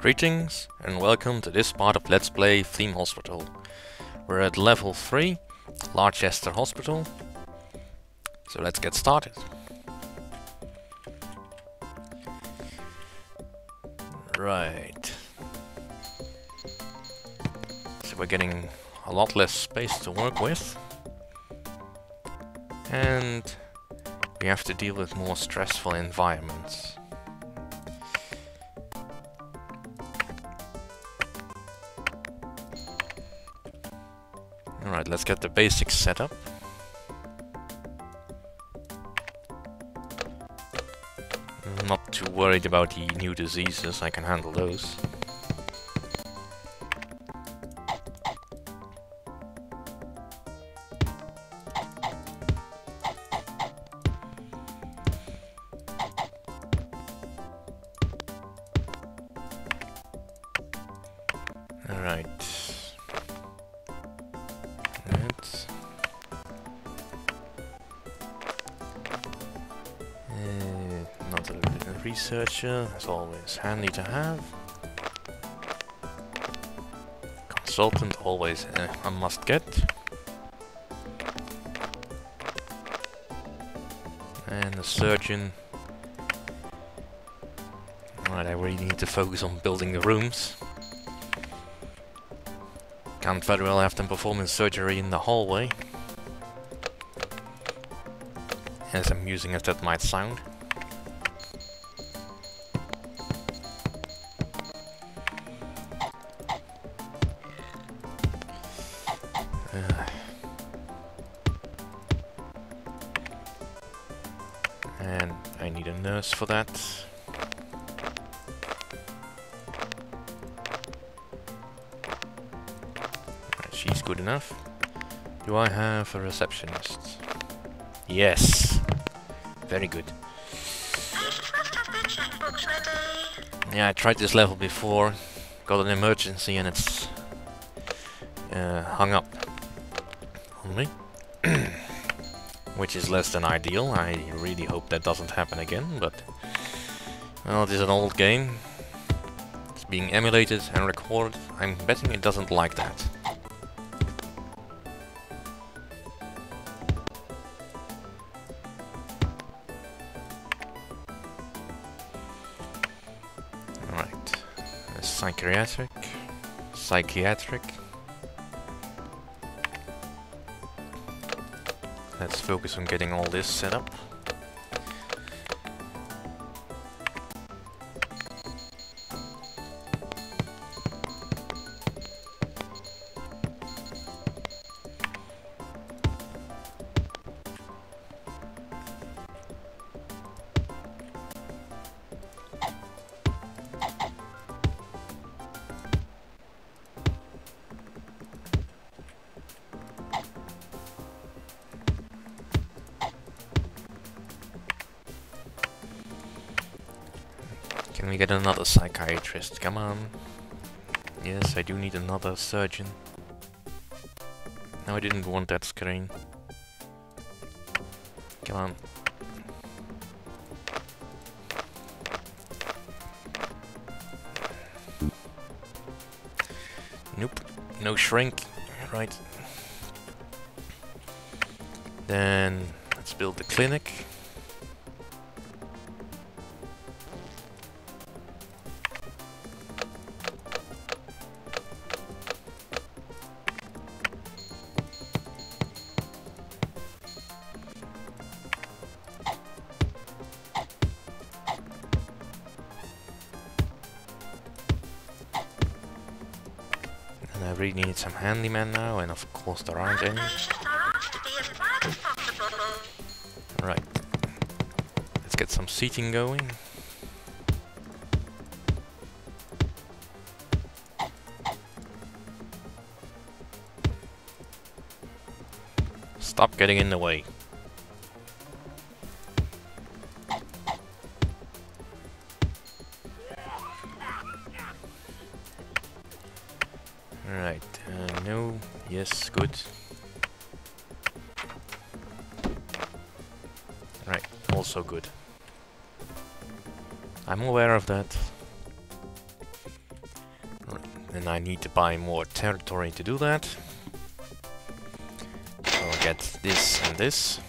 Greetings and welcome to this part of Let's Play Theme Hospital. We're at level 3, Largechester Hospital. So let's get started. Right. So we're getting a lot less space to work with. And we have to deal with more stressful environments. Let's get the basics set up. Not too worried about the new diseases, I can handle those. Researcher is always handy to have. Consultant always uh, a must get. And the surgeon. Alright, I really need to focus on building the rooms. Can't very well have them performing surgery in the hallway. As amusing as that might sound. And I need a nurse for that. Right, she's good enough. Do I have a receptionist? Yes. Very good. Yeah, I tried this level before, got an emergency and it's uh, hung up on me. Which is less than ideal. I really hope that doesn't happen again, but... Well, it is an old game. It's being emulated and recorded. I'm betting it doesn't like that. Right. Uh, Psychiatric. Psychiatric. Let's focus on getting all this set up. Get another psychiatrist? Come on. Yes, I do need another surgeon. No, I didn't want that screen. Come on. Nope. No shrink. Right. Then let's build the clinic. Handyman now, and of course there aren't any. Right. Let's get some seating going. Stop getting in the way. And I need to buy more territory to do that. So I'll get this and this.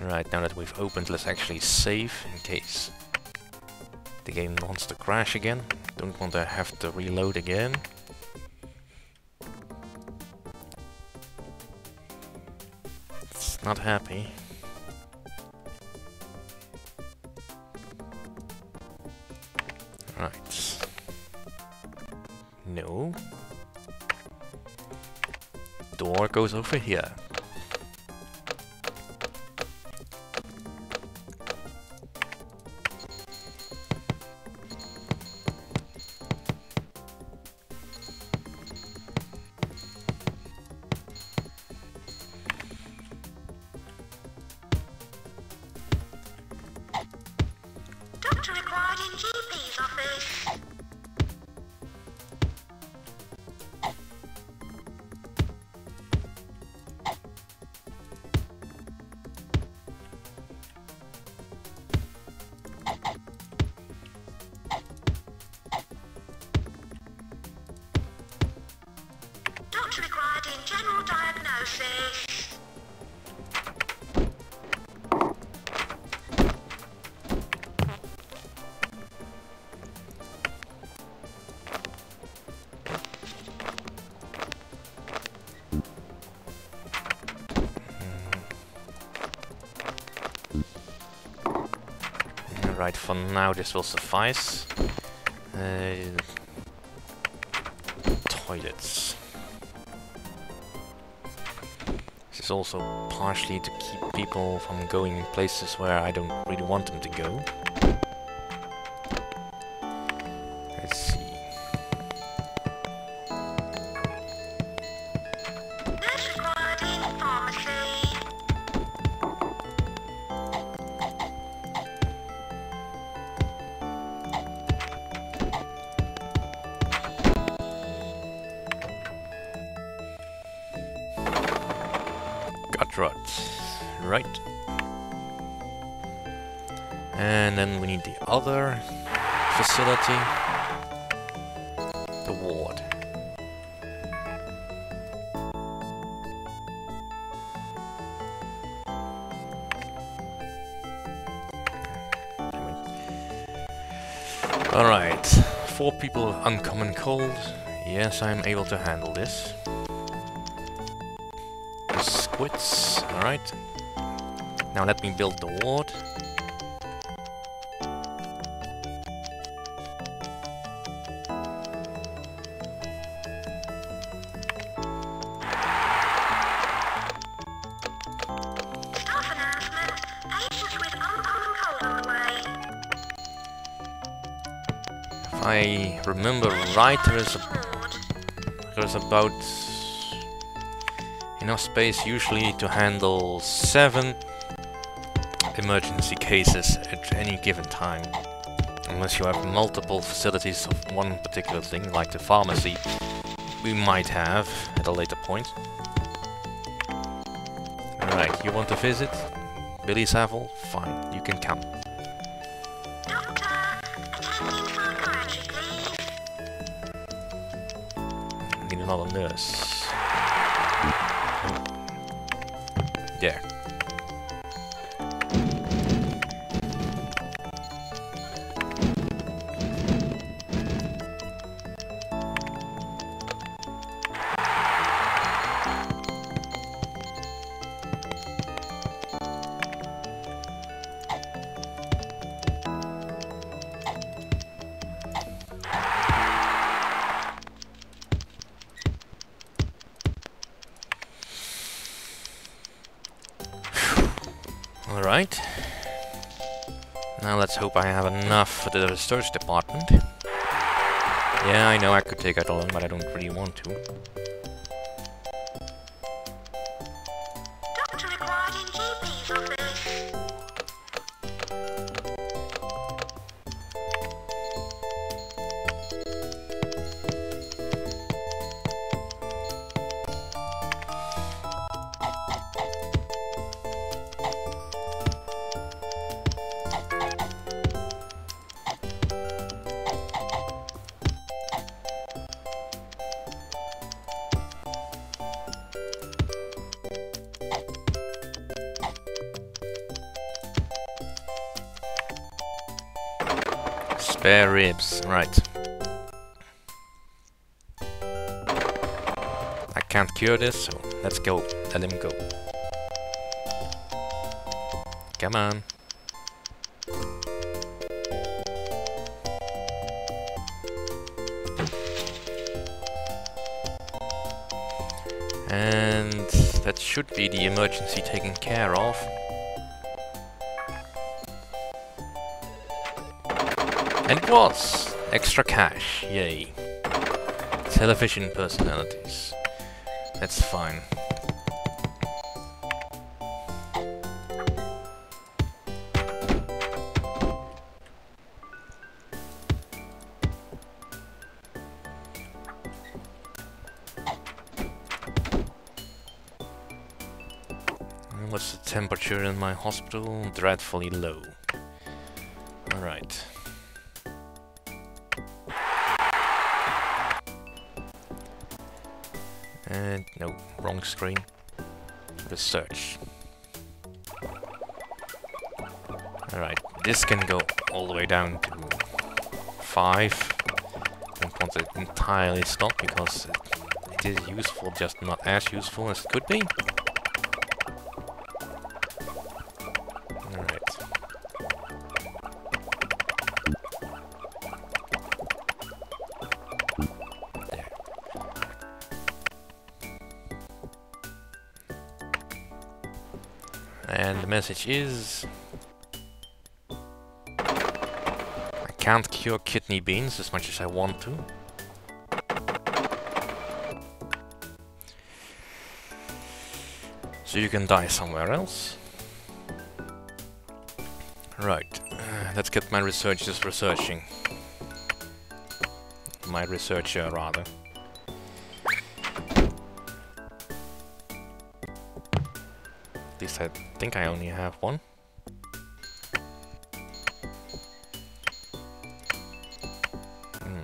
Alright, now that we've opened, let's actually save in case the game wants to crash again. Don't want to have to reload again. Not happy. Right. No. Door goes over here. Right, for now this will suffice. Uh, toilets. This is also partially to keep people from going in places where I don't really want them to go. And then we need the other facility. The ward. Alright. Four people with uncommon cold. Yes, I'm able to handle this. The Squits. Alright. Now let me build the ward. I remember right, there is, there is about enough space usually to handle seven emergency cases at any given time. Unless you have multiple facilities of one particular thing, like the pharmacy, we might have at a later point. Alright, you want to visit? Billy Savile? Fine, you can come. Another nurse. Alright. Now let's hope I have enough for the research department. Yeah, I know I could take it on, but I don't really want to. Spare ribs, right. I can't cure this, so let's go. Let him go. Come on. And that should be the emergency taken care of. And it was! Extra cash, yay. Television personalities. That's fine. What's the temperature in my hospital? Dreadfully low. Alright. And no, wrong screen. Research. Alright, this can go all the way down to 5. Don't want to entirely stop because it, it is useful, just not as useful as it could be. And the message is... I can't cure kidney beans as much as I want to. So you can die somewhere else. Right, uh, let's get my researchers researching. My researcher, rather. At least I think I only have one. Hmm.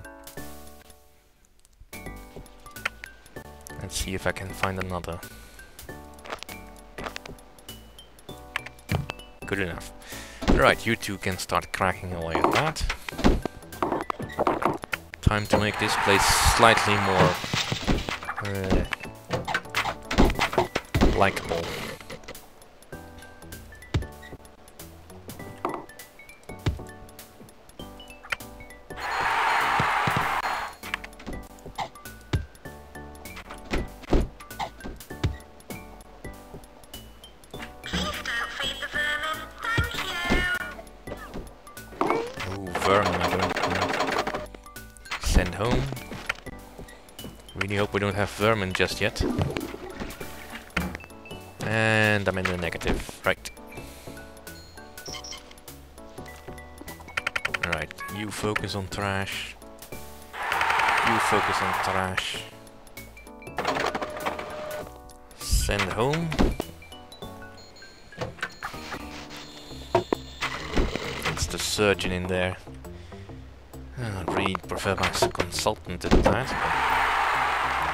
Let's see if I can find another. Good enough. Right, you two can start cracking away at that. Time to make this place slightly more uh, likable. Really hope we don't have vermin just yet. And I'm in the negative, right. Alright, you focus on trash. You focus on trash. Send home. It's the surgeon in there. Uh, I'd really prefer my consultant do that.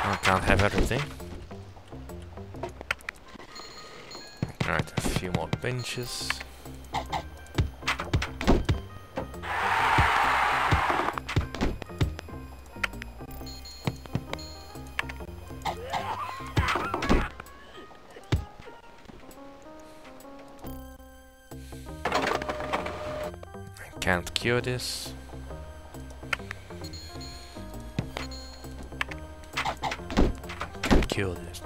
I can't have everything. Alright, a few more benches. Can't cure this. This.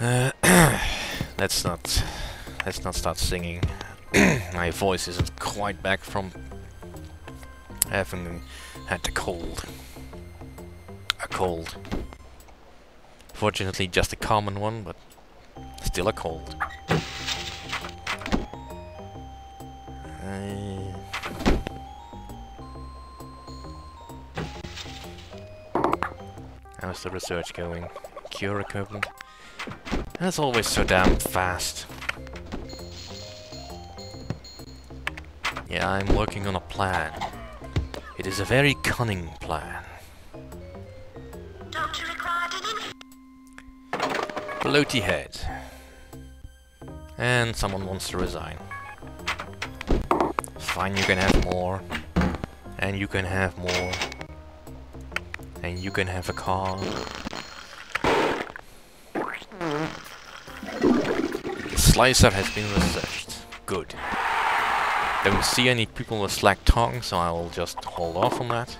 Uh, let's not. Let's not start singing. My voice isn't quite back from having had a cold. A cold. Fortunately, just a common one, but still a cold. The research going? Cure equipment? That's always so damn fast. Yeah, I'm working on a plan. It is a very cunning plan. Doctor required an Bloaty head. And someone wants to resign. Fine, you can have more. And you can have more. And you can have a car. The slicer has been researched. Good. Don't see any people with slack tongue, so I will just hold off on that.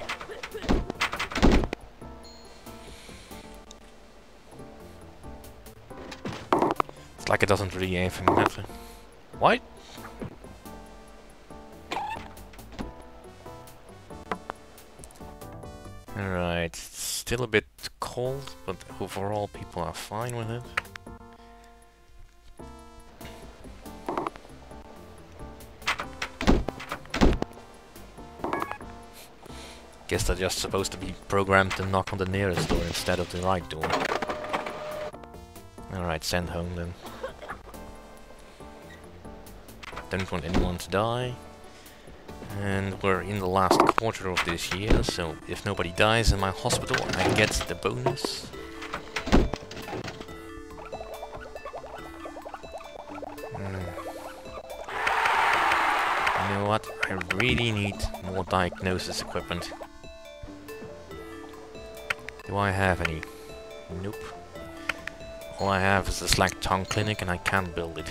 It's like it doesn't really anything matter. What? Still a bit cold, but overall people are fine with it. Guess they're just supposed to be programmed to knock on the nearest door instead of the right door. Alright, send home then. Don't want anyone to die. And we're in the last quarter of this year, so if nobody dies in my hospital, I get the bonus. Hmm. You know what? I really need more diagnosis equipment. Do I have any? Nope. All I have is the slack tongue clinic and I can't build it.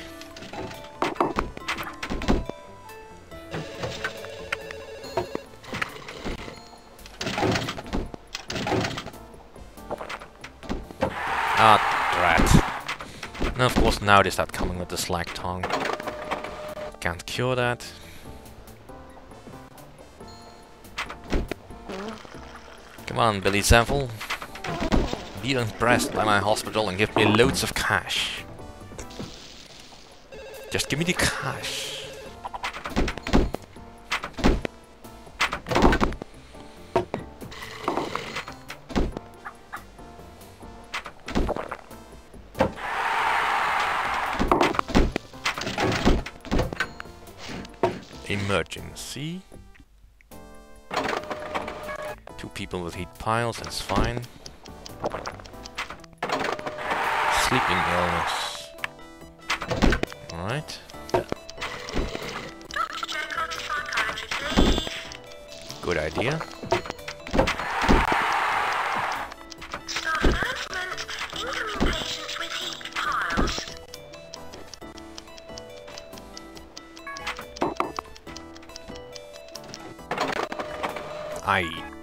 Ah, drat. And of course now they start coming with the slack tongue. Can't cure that. Come on, Billy Saville. Be impressed by my hospital and give me loads of cash. Just give me the cash. Emergency. Two people with heaped piles, that's fine. Sleeping illness. Alright. Good idea.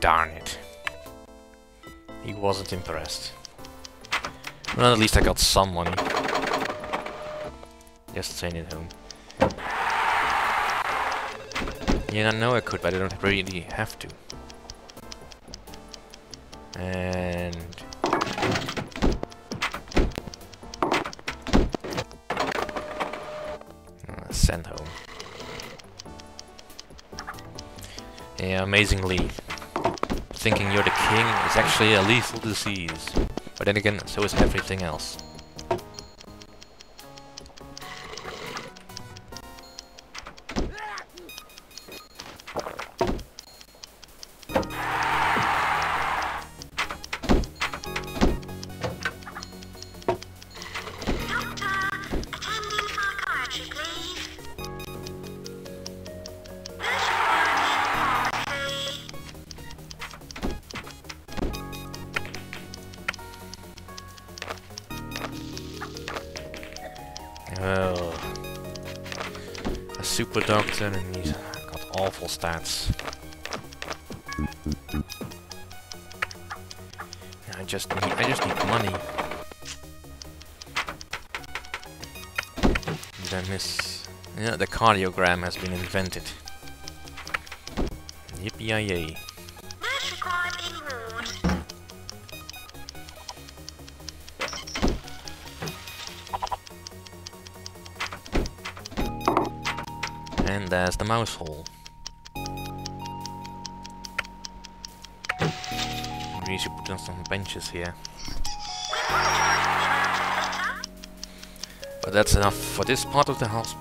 Darn it. He wasn't impressed. Well, at least I got some money. Just send it home. Yeah, I know I could, but I don't really have to. And... Uh, send home. Yeah, amazingly, thinking you're the king is actually a lethal disease. But then again, so is everything else. Doctor and he's got awful stats. I just need I just need money. Did I miss Yeah, the cardiogram has been invented. Yippee-yay. And there's the mouse hole. We should put on some benches here. But that's enough for this part of the house